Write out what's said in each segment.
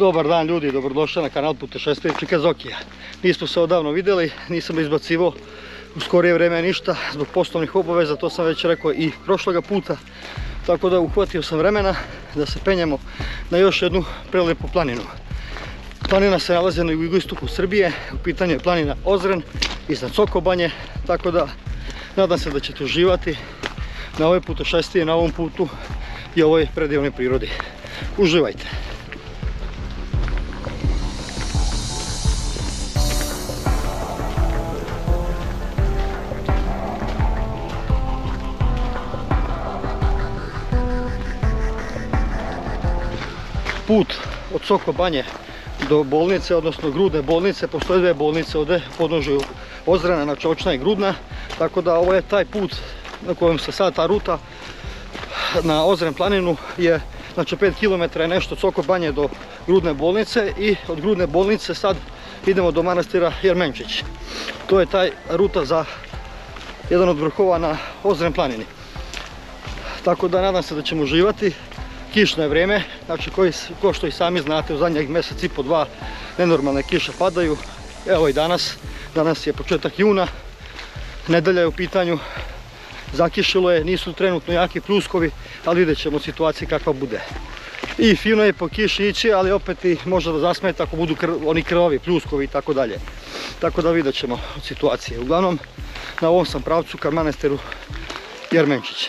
Dobar dan ljudi, dobrodošli na kanal Putešestveničnika Zokija. Nismo se odavno vidjeli, nisam izbacivo u skorije vrijeme ništa zbog poslovnih obaveza, to sam već rekao i prošloga puta. Tako da uhvatio sam vremena da se penjemo na još jednu prelijepu planinu. Planina se nalazi na jugoistoku Srbije, u pitanju je planina Ozren iznad Sokobanje, tako da nadam se da ćete uživati na ovoj putešestviji, na ovom putu i ovoj predivnoj prirodi. Uživajte! Put od Soko Banje do bolnice, odnosno grudne bolnice, postoje dve bolnice ovdje podnožuju Ozrena, znači očna i grudna, tako da ovo je taj put na kojem se sad ta ruta na Ozren planinu je znači 5 km je nešto od Soko Banje do grudne bolnice i od grudne bolnice sad idemo do manastira Jermenčić. To je taj ruta za jedan od vrhova na Ozren planini. Tako da nadam se da ćemo uživati kišno je vrijeme, znači koji, ko što i sami znate u zadnjih mjesec i po dva nenormalne kiše padaju. Evo i danas, danas je početak juna, nedelja je u pitanju, zakišilo je, nisu trenutno jaki pljuskovi, ali vidjet ćemo situaciju kakva bude. I fino je po kiši ići, ali opet i možda da zasmeta ako budu oni krvavi pljuskovi i tako dalje. Tako da vidjet ćemo situacije. Uglavnom, na ovom sam pravcu ka manestiru Jermenčić.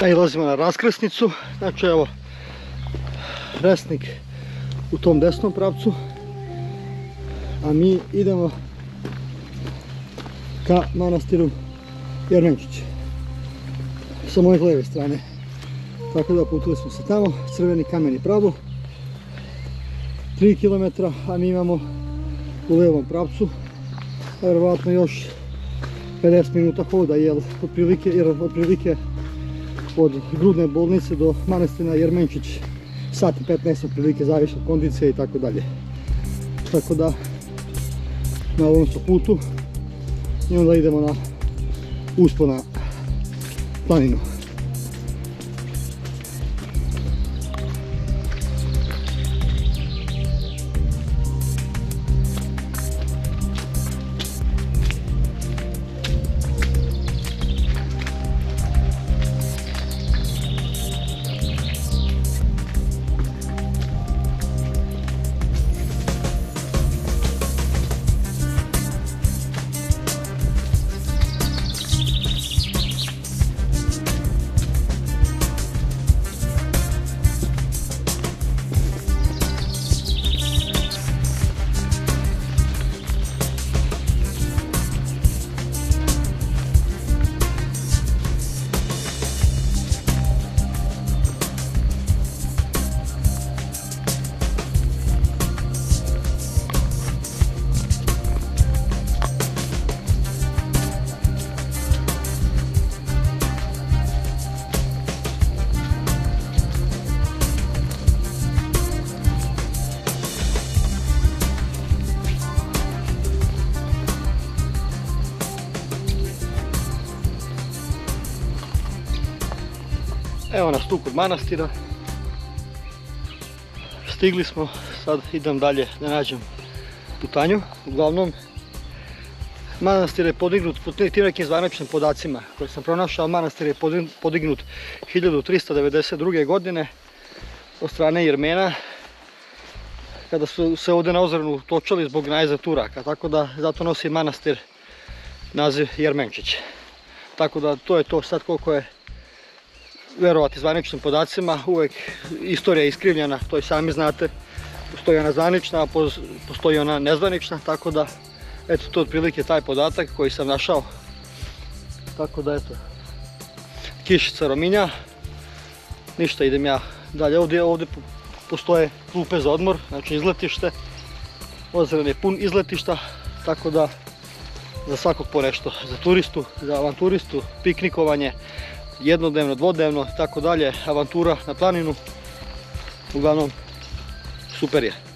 Nailazimo na raskrsnicu, znači evo resnik u tom desnom pravcu, a mi idemo ka manastiru Jermenčić. Sa moje lijeve strane. Tako da putili smo se tamo, crveni kameni pravo, 3 km, a mi imamo u levom pravcu, vjerovatno još 50 minuta hoda, jer otprilike, jer otprilike od grudne bolnice do manastina Jermenčić sat i 15 otprilike zaviše od kondicije i tako dalje. Tako da na ovom su putu i onda idemo na uspona planinu. Evo nas tu kod manastira. Stigli smo, sad idem dalje da nađem putanju. Uglavnom, manastir je podignut po nekim zvaničnim podacima koje sam pronašao. Manastir je podignut 1392. godine od strane Jermena kada su se ovdje na ozranu točili zbog najeza Turaka, tako da zato nosi manastir naziv Jermenčić. Tako da to je to sad koliko je verovati zvaničnim podacima, uvijek istorija je iskrivljena, to i sami znate. Postoji ona zvanična, a postoji ona nezvanična, tako da eto to otprilike taj podatak koji sam našao. Tako da eto, kišica Rominja, ništa idem ja dalje ovdje, ovdje postoje klupe za odmor, znači izletište, ozren je pun izletišta, tako da za svakog po nešto, za turistu, za avanturistu, piknikovanje, jednodnevno, dvodnevno, tako dalje, avantura na planinu, uglavnom super je.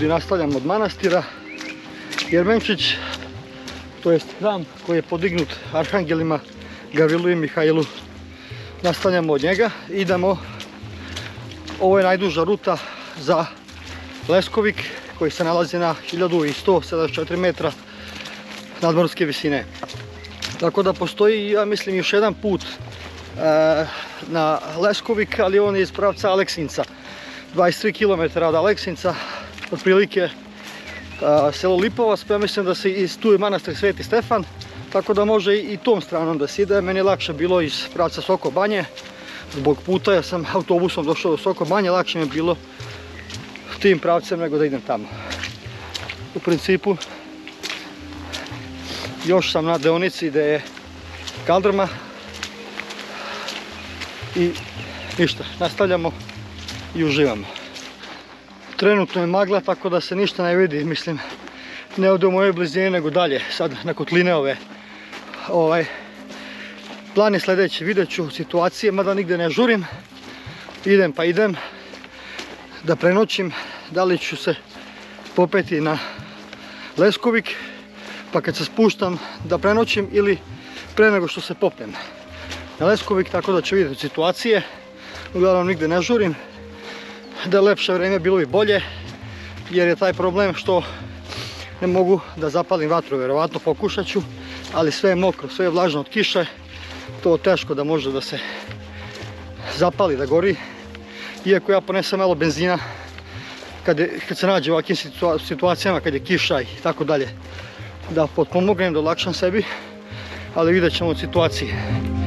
Ljudi nastavljamo od manastira. Jermenčić, to jest hram koji je podignut arhangelima Gavrilu i Mihajlu. Nastavljamo od njega, idemo, ovo je najduža ruta za Leskovik koji se nalazi na 1174 metra nadmorske visine. Tako da postoji, ja mislim, još jedan put e, na Leskovik, ali on je iz pravca Aleksinca. 23 km od Aleksinca otprilike selo Lipovac, pa ja mislim da se iz tu je manastir Sveti Stefan, tako da može i tom stranom da se ide. Meni je lakše bilo iz pravca Soko Banje, zbog puta ja sam autobusom došao do Soko Banje, lakše mi je bilo tim pravcem nego da idem tamo. U principu još sam na deonici gdje je kaldrma i ništa, nastavljamo i uživamo. Trenutno je magla tako da se ništa ne vidi, mislim ne ovdje u mojoj blizini nego dalje, sad na kotline ove. Ovaj, plan je sljedeći, vidjet ću situacije, mada nigdje ne žurim. Idem pa idem da prenoćim, da li ću se popeti na Leskovik, pa kad se spuštam da prenoćim ili pre nego što se popnem na Leskovik, tako da ću vidjeti situacije. Uglavnom nigdje ne žurim da je lepše vrijeme bilo i bolje jer je taj problem što ne mogu da zapalim vatru, vjerovatno pokušat ću, ali sve je mokro, sve je vlažno od kiše, to teško da može da se zapali, da gori. Iako ja ponesem malo benzina kad, se nađe u ovakvim situacijama, kad je kiša i tako dalje, da potpomognem, da olakšam sebi, ali vidjet ćemo od situacije.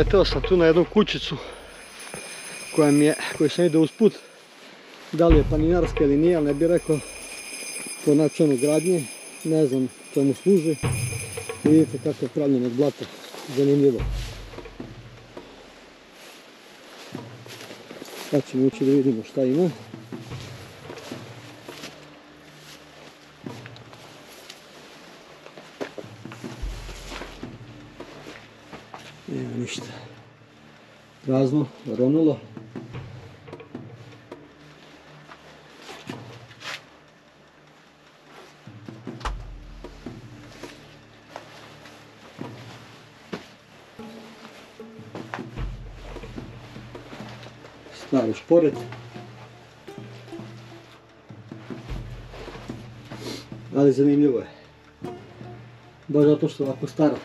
Naleteo sam tu na jednu kućicu koja mi je, koju sam ide usput. Da li je planinarska ili nije, ali ne bih rekao po načinu gradnje. Ne znam čemu služi. Vidite kako je pravljeno od blata. Zanimljivo. Sad ćemo ući da vidimo šta ima. Nema ništa. Prazno, ronulo. Stari šporet. Ali zanimljivo je. Baš zato što je ovako staro.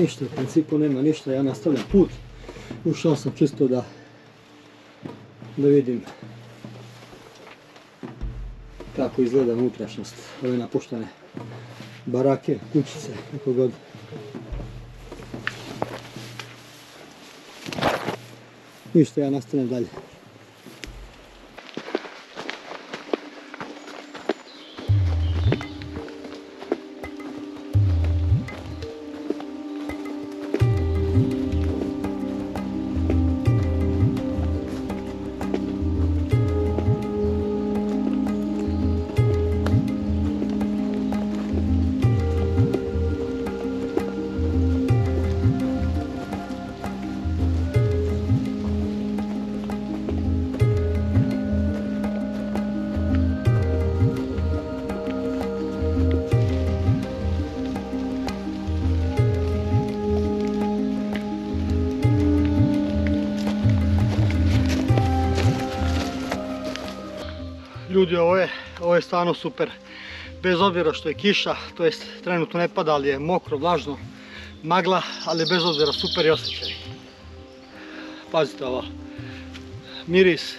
Ništa, u principu nema ništa, ja nastavljam put. Ušao sam čisto da da vidim kako izgleda unutrašnjost ove napuštene barake, kućice, kako god. Ništa, ja nastavljam dalje. Ljudi, ovo je, ovo je stvarno super. Bez obzira što je kiša, to jest trenutno ne pada, ali je mokro, vlažno, magla, ali bez obzira super je osjećaj. Pazite ovo. Miris,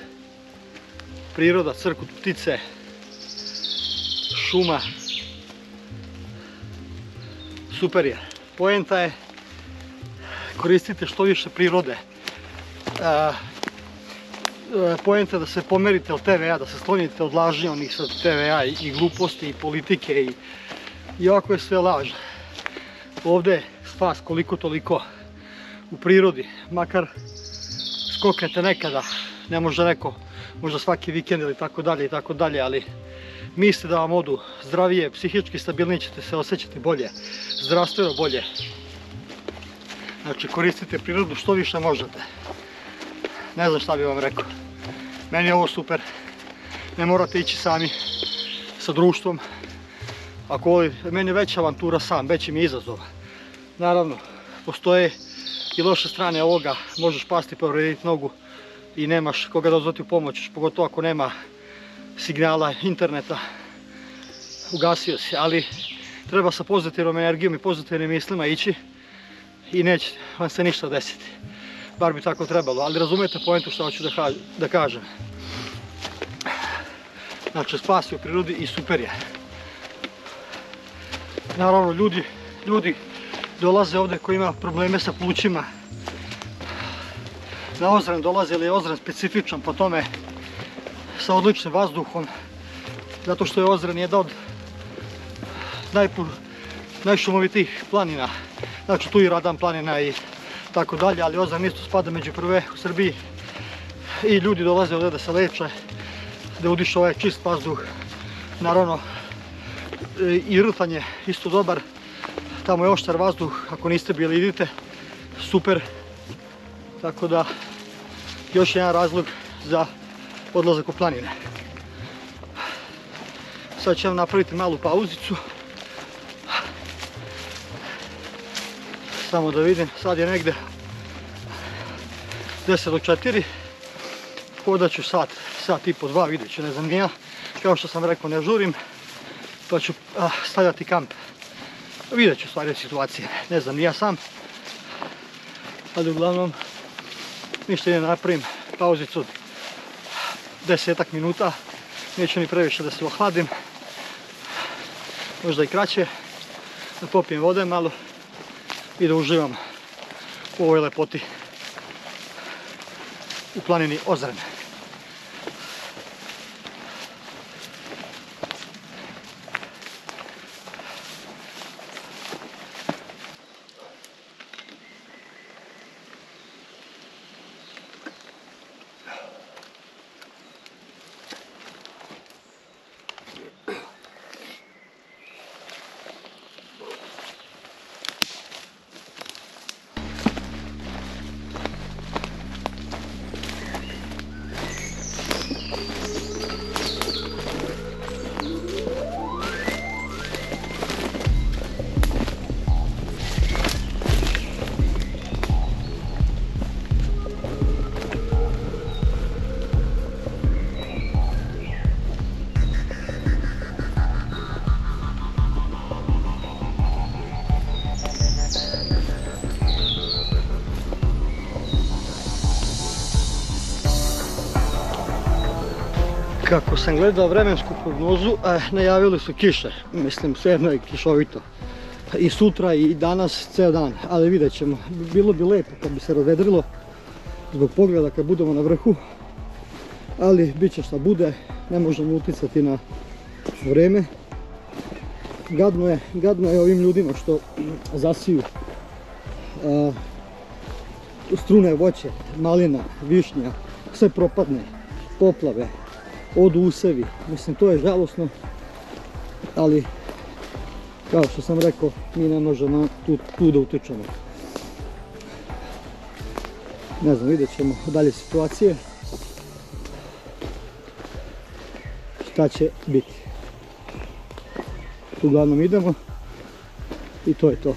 priroda, crkut, ptice, šuma. Super je. Poenta je koristite što više prirode. Poenta je da se pomerite od TV-a, da se sklonite od laži onih sa TV-a i, i gluposti i politike i, ovako je sve laž. Ovdje je spas koliko toliko u prirodi, makar skoknete nekada, ne može neko, možda svaki vikend ili tako dalje i tako dalje, ali mislite da vam odu zdravije, psihički stabilnije ćete se osjećati bolje, zdravstveno bolje. Znači koristite prirodu što više možete ne znam šta bi vam rekao. Meni je ovo super. Ne morate ići sami sa društvom. Ako voli, meni je veća avantura sam, veći mi izazov. Naravno, postoje i loše strane ovoga, možeš pasti, povrediti nogu i nemaš koga dozvati u pomoć, pogotovo ako nema signala interneta, ugasio si, ali treba sa pozitivnom energijom i pozitivnim mislima ići i neće vam se ništa desiti bar bi tako trebalo, ali razumijete pojentu što hoću da, da kažem. Znači, spas je u prirodi i super je. Naravno, ljudi, ljudi dolaze ovdje koji ima probleme sa plućima. Na ozren dolaze, ali je ozren specifičan po tome sa odličnim vazduhom, zato što je ozren jedan od najšumovitijih planina. Znači, tu i Radan planina i tako dalje, ali Ozan isto spada među prve u Srbiji i ljudi dolaze ovdje da se leče, da udišu ovaj čist vazduh. Naravno, i rtan je isto dobar, tamo je oštar vazduh, ako niste bili idite, super. Tako da, još jedan razlog za odlazak u planine. Sad ćemo napraviti malu pauzicu. Samo da vidim, sad je negdje 10 do 4. Hodat ću sat, sat i po dva, vidjet ću, ne znam nija. Kao što sam rekao, ne žurim, pa ću stavljati kamp. Vidjet ću stvari situacije, ne znam nija sam. Ali uglavnom, ništa ne napravim pauzicu desetak minuta. Neću ni previše da se ohladim. Možda i kraće. da popijem vode malo i da uživam u ovoj lepoti u planini Ozrene. Kako sam gledao vremensku prognozu, eh, najavili su kiše. Mislim, svejedno je kišovito. I sutra i danas, ceo dan. Ali vidjet ćemo. Bilo bi lepo kad bi se razvedrilo zbog pogleda kad budemo na vrhu. Ali bit će šta bude, ne možemo utjecati na vreme. Gadno je, gadno je ovim ljudima što zasiju eh, strune voće, malina, višnja, sve propadne, poplave, odu usevi. Mislim, to je žalosno, ali kao što sam rekao, mi ne možemo tu, tu da utičemo. Ne znam, vidjet ćemo dalje situacije. Šta će biti. Uglavnom idemo i to je to.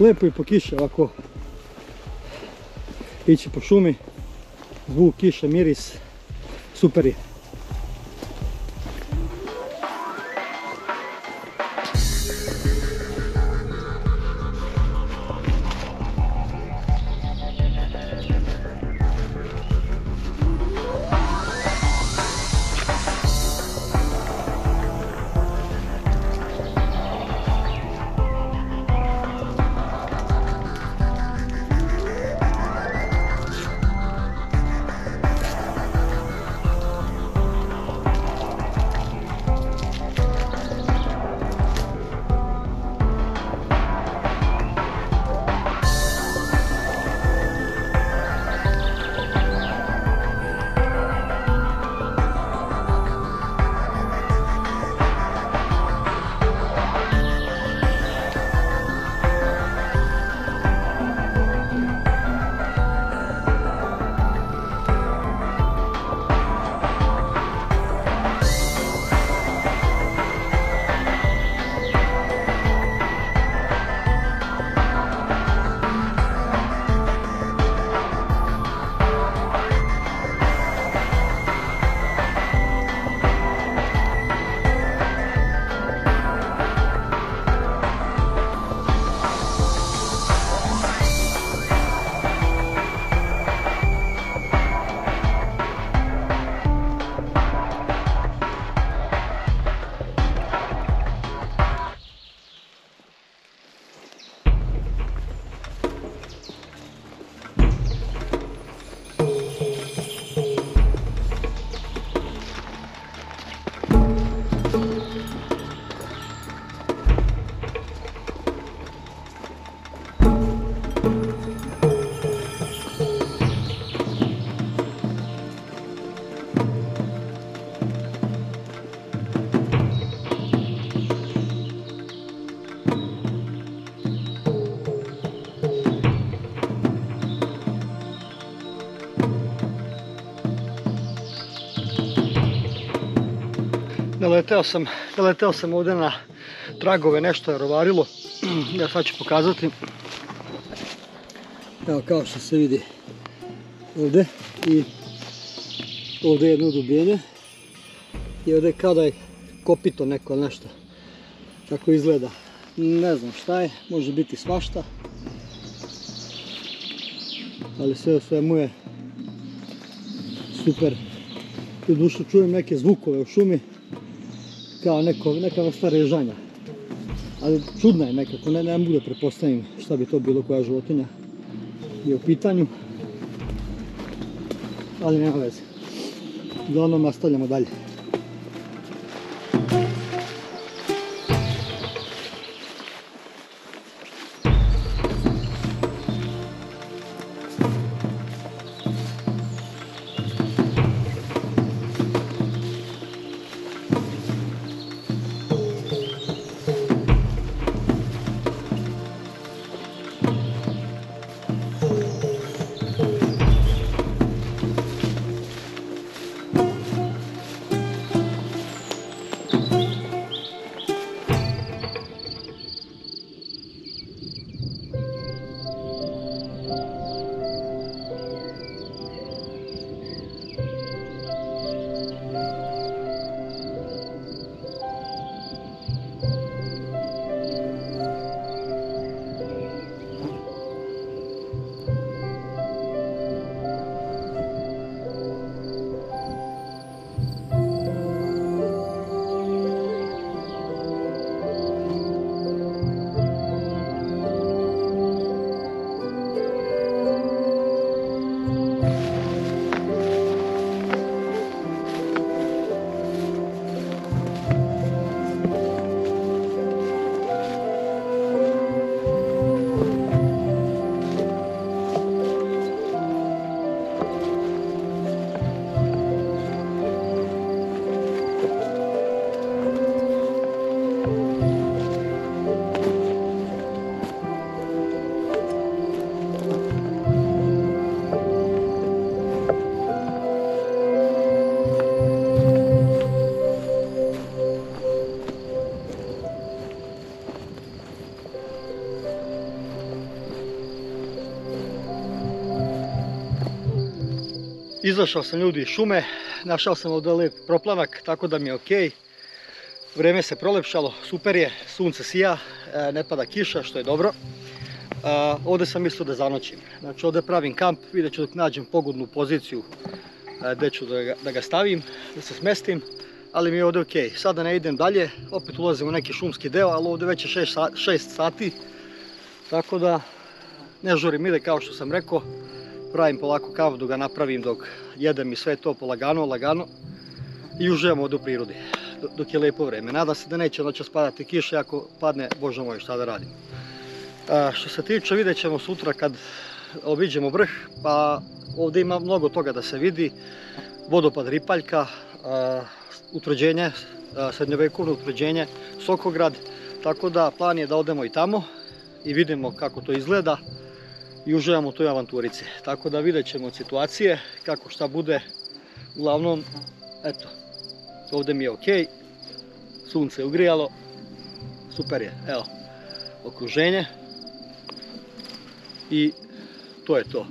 Lepo i po kiše ovako ići po šumi, zvuk kiše, miris, super je. Naleteo sam, naleteo sam ovdje na tragove, nešto je rovarilo. Ja sad ću pokazati. Evo kao što se vidi ovdje i ovdje je jedno dubljenje i ovdje kada je kopito neko nešto. Tako izgleda. Ne znam šta je, može biti svašta. Ali sve u svemu je super. U dušu čujem neke zvukove u šumi kao neko, neka vrsta režanja. Ali čudna je nekako, ne, ne da prepostavim šta bi to bilo koja životinja je u pitanju. Ali nema veze. Uglavnom nastavljamo dalje. Izašao sam ljudi iz šume, našao sam ovdje lijep proplanak, tako da mi je ok. Vrijeme se prolepšalo, super je, sunce sija, e, ne pada kiša, što je dobro. E, ovdje sam mislio da zanoćim. Znači ovdje pravim kamp, vidjet ću dok nađem pogodnu poziciju e, gdje ću da ga stavim, da se smestim. Ali mi je ovdje ok. Sada ne idem dalje, opet ulazim u neki šumski deo, ali ovdje već je 6 sati. Tako da ne žurim ide kao što sam rekao pravim polako kavu dok ga napravim dok jedem i sve to polagano, lagano i uživam ovdje u prirodi dok je lijepo vrijeme. Nadam se da neće noćas padati kiša, ako padne, bože moj, šta da radim. što se tiče, vidjet ćemo sutra kad obiđemo vrh, pa ovdje ima mnogo toga da se vidi. Vodopad Ripaljka, utvrđenje, srednjovekovno utvrđenje, Sokograd, tako da plan je da odemo i tamo i vidimo kako to izgleda i uživamo u toj avanturici. Tako da vidjet ćemo situacije kako šta bude. Uglavnom, eto, ovdje mi je ok, sunce je ugrijalo, super je, evo, okruženje i to je to.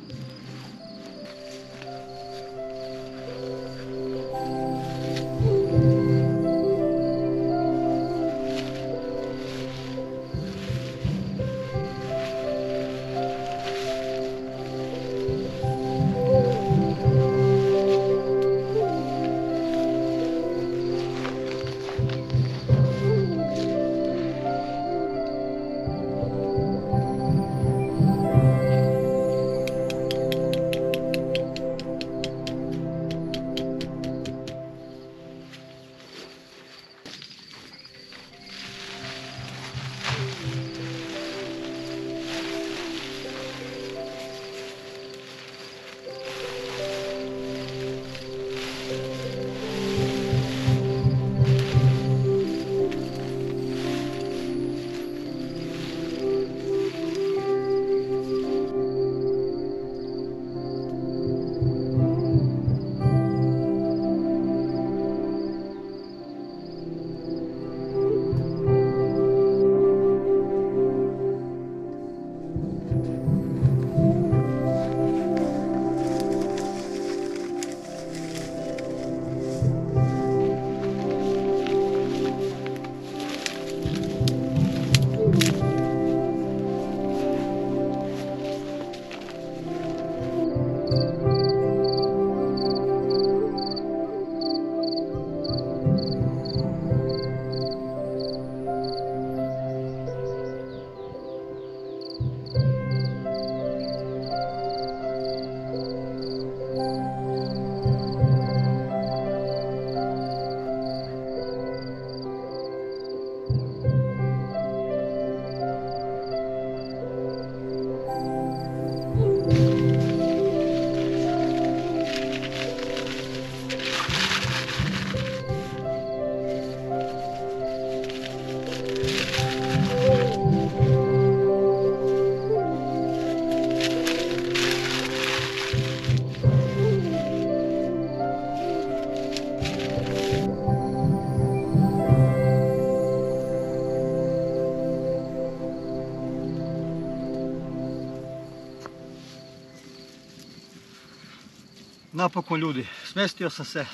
Napokon ljudi, smestio sam se,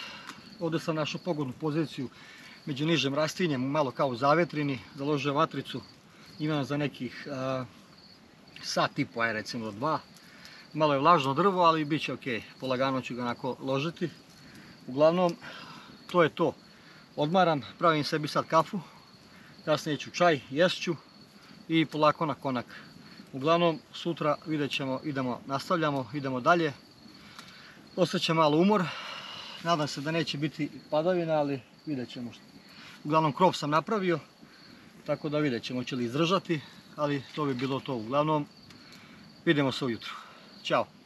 ovdje sam našao pogodnu poziciju među nižem rastinjem, malo kao u zavetrini, založio vatricu, imam za nekih sat i po, aj recimo dva. Malo je vlažno drvo, ali bit će ok, polagano ću ga onako ložiti. Uglavnom, to je to. Odmaram, pravim sebi sad kafu, kasnije ću čaj, ću i polako na konak. Uglavnom, sutra vidjet ćemo, idemo, nastavljamo, idemo dalje. Ostaće malo umor, nadam se da neće biti padavina, ali vidjet ćemo. Uglavnom, krov sam napravio, tako da vidjet ćemo će li izdržati, ali to bi bilo to. Uglavnom, vidimo se ujutro. Ćao!